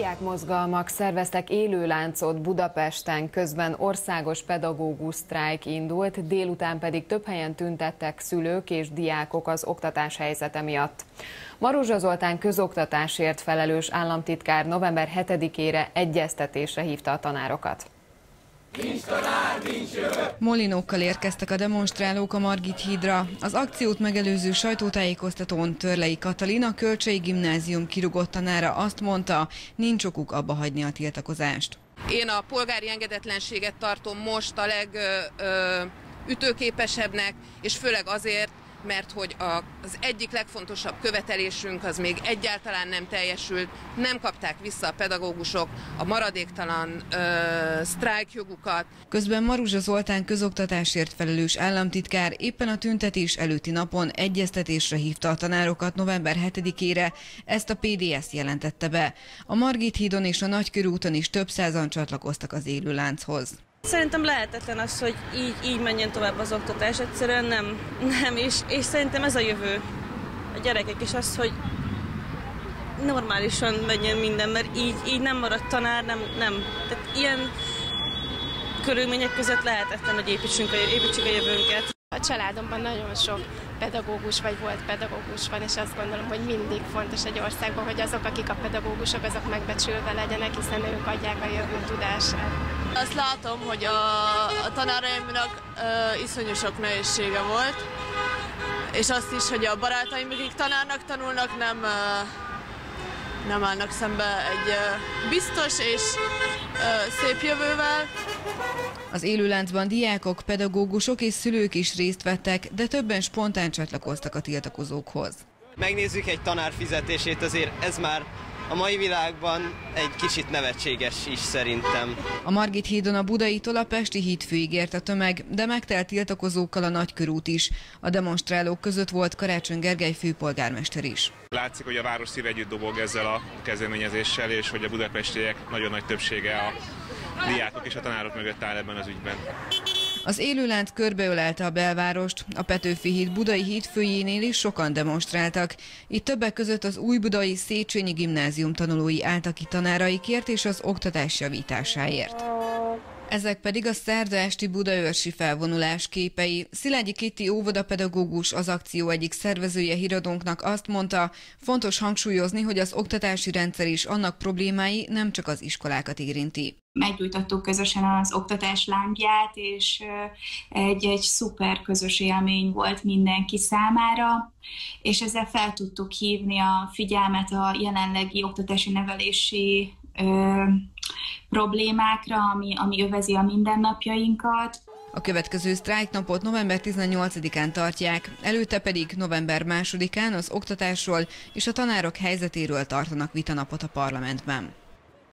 Diákmozgalmak szerveztek élőláncot Budapesten, közben országos pedagógus sztrájk indult, délután pedig több helyen tüntettek szülők és diákok az oktatás helyzete miatt. Maruzsa Zoltán közoktatásért felelős államtitkár november 7-ére egyeztetésre hívta a tanárokat. Molinókkal érkeztek a demonstrálók a Margit hídra. Az akciót megelőző sajtótájékoztatón Törlei Katalina Kölcsei Gimnázium kirugott tanára azt mondta, nincs okuk abba hagyni a tiltakozást. Én a polgári engedetlenséget tartom most a legütőképesebbnek, és főleg azért, mert hogy az egyik legfontosabb követelésünk az még egyáltalán nem teljesült, nem kapták vissza a pedagógusok a maradéktalan ö, sztrájkjogukat. Közben Maruzsa Zoltán közoktatásért felelős államtitkár éppen a tüntetés előtti napon egyeztetésre hívta a tanárokat november 7-ére, ezt a PDS jelentette be. A Margit hídon és a Nagykörúton is több százan csatlakoztak az élőlánchoz. Szerintem lehetetlen az, hogy így, így menjen tovább az oktatás, egyszerűen nem, nem, és, és szerintem ez a jövő. A gyerekek is az, hogy normálisan menjen minden, mert így, így nem marad tanár, nem, nem. Tehát ilyen körülmények között lehetetlen, hogy építsünk a, építsük a jövőnket. A családomban nagyon sok pedagógus vagy volt pedagógus van, és azt gondolom, hogy mindig fontos egy országban, hogy azok, akik a pedagógusok, azok megbecsülve legyenek, hiszen ők adják a jövő tudását. Azt látom, hogy a, a tanáraimnak uh, iszonyú sok nehézsége volt, és azt is, hogy a barátaim, akik tanárnak tanulnak, nem, nem állnak szembe egy biztos és szép jövővel. Az élőláncban diákok, pedagógusok és szülők is részt vettek, de többen spontán csatlakoztak a tiltakozókhoz. Megnézzük egy tanár fizetését, azért ez már a mai világban egy kicsit nevetséges is szerintem. A Margit hídon a Budaitól a Pesti híd főig a tömeg, de megtelt tiltakozókkal a Nagykörút is. A demonstrálók között volt Karácsony Gergely főpolgármester is. Látszik, hogy a város szív együtt dobog ezzel a kezdeményezéssel, és hogy a budapestiek nagyon nagy többsége a diákok és a tanárok mögött áll ebben az ügyben. Az élőlánc körbeölelte a belvárost, a Petőfi híd budai hídfőjénél is sokan demonstráltak. Itt többek között az új budai Széchenyi gimnázium tanulói álltak ki tanáraikért és az oktatás javításáért. Ezek pedig a szerda esti budaörsi felvonulás képei. Szilágyi Kitti óvodapedagógus, az akció egyik szervezője híradónknak azt mondta, fontos hangsúlyozni, hogy az oktatási rendszer és annak problémái nem csak az iskolákat érinti meggyújtottuk közösen az oktatás lángját, és egy, egy szuper közös élmény volt mindenki számára, és ezzel fel tudtuk hívni a figyelmet a jelenlegi oktatási nevelési ö, problémákra, ami, ami övezi a mindennapjainkat. A következő sztrájknapot november 18-án tartják, előtte pedig november 2-án az oktatásról és a tanárok helyzetéről tartanak vitanapot a parlamentben.